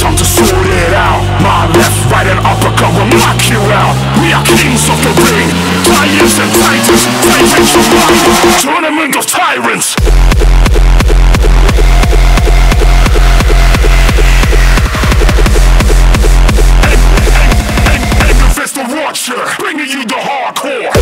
time to sort it out. My left, right and uppercut will knock you out. We are kings of the ring. Giants and titans Titans of life Tournament of tyrants. Aim, aim, aim, aim the fist Bringing you the hardcore.